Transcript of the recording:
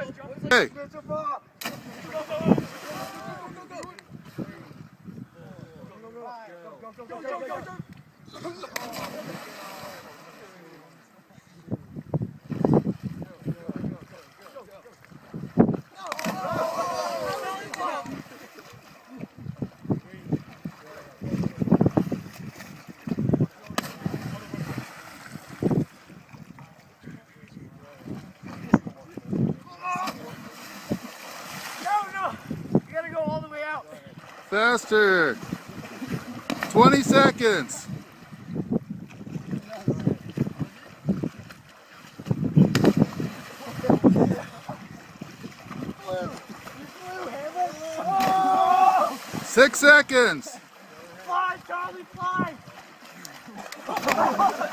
Hey. No, Faster. 20 seconds. Six seconds. Fly, Charlie, fly.